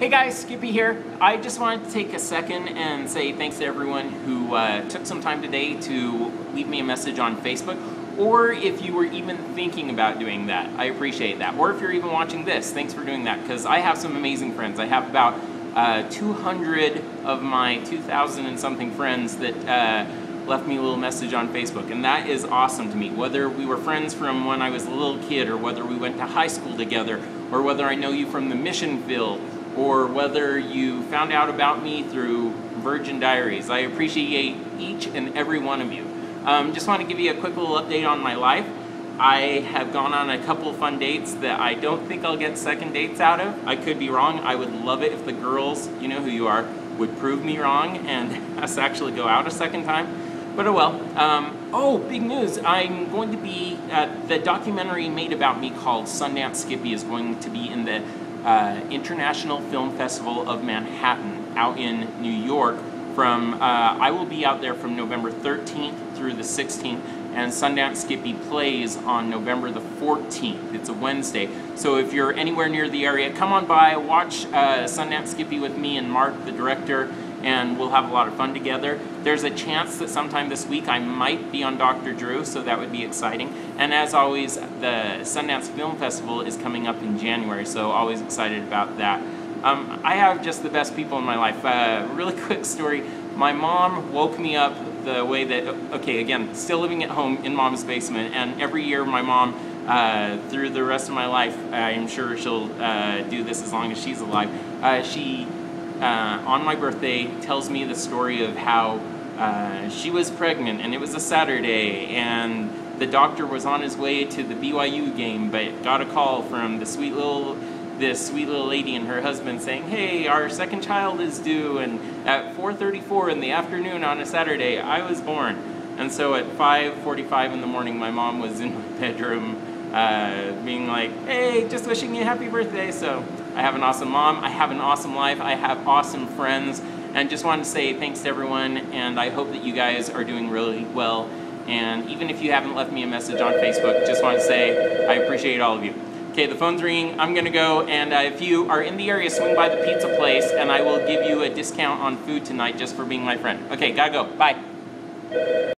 Hey guys, Skippy here. I just wanted to take a second and say thanks to everyone who uh, took some time today to leave me a message on Facebook, or if you were even thinking about doing that, I appreciate that. Or if you're even watching this, thanks for doing that, because I have some amazing friends. I have about uh, 200 of my 2,000 and something friends that uh, left me a little message on Facebook, and that is awesome to me. Whether we were friends from when I was a little kid, or whether we went to high school together, or whether I know you from the mission field, or whether you found out about me through Virgin Diaries. I appreciate each and every one of you. Um, just want to give you a quick little update on my life. I have gone on a couple fun dates that I don't think I'll get second dates out of. I could be wrong. I would love it if the girls, you know who you are, would prove me wrong and us actually go out a second time. But oh well. Um, oh, big news. I'm going to be, uh, the documentary made about me called Sundance Skippy is going to be in the uh, International Film Festival of Manhattan out in New York. From uh, I will be out there from November 13th through the 16th, and Sundance Skippy plays on November the 14th. It's a Wednesday, so if you're anywhere near the area, come on by, watch uh, Sundance Skippy with me and Mark, the director and we'll have a lot of fun together. There's a chance that sometime this week I might be on Dr. Drew, so that would be exciting. And as always, the Sundance Film Festival is coming up in January, so always excited about that. Um, I have just the best people in my life. Uh, really quick story. My mom woke me up the way that, okay, again, still living at home in mom's basement, and every year my mom, uh, through the rest of my life, I'm sure she'll uh, do this as long as she's alive, uh, she uh, on my birthday tells me the story of how uh, she was pregnant and it was a Saturday and the doctor was on his way to the BYU game but got a call from the sweet little this sweet little lady and her husband saying, "Hey, our second child is due," and at 4:34 in the afternoon on a Saturday, I was born. And so at 5:45 in the morning, my mom was in my bedroom, uh, being like, "Hey, just wishing you a happy birthday." So I have an awesome mom. I have an awesome life. I have awesome friends. And just wanted to say thanks to everyone. And I hope that you guys are doing really well. And even if you haven't left me a message on Facebook, just want to say I appreciate all of you. Okay, the phone's ringing. I'm to go. And uh, if you are in the area, swing by the pizza place. And I will give you a discount on food tonight just for being my friend. Okay, gotta go. Bye.